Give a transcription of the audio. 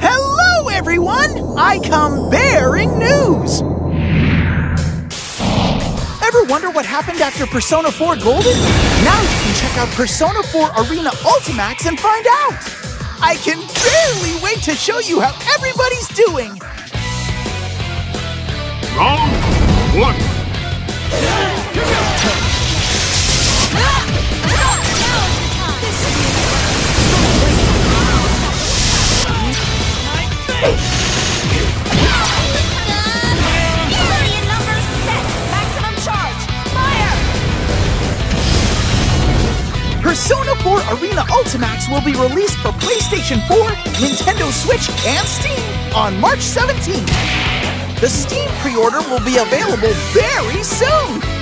Hello, everyone! I come bearing news! Ever wonder what happened after Persona 4 Golden? Now you can check out Persona 4 Arena Ultimax and find out! I can barely wait to show you how everybody's doing! Round one. Persona 4 Arena Ultimax will be released for PlayStation 4, Nintendo Switch, and Steam on March 17th. The Steam pre-order will be available very soon.